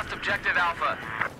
lost objective Alpha.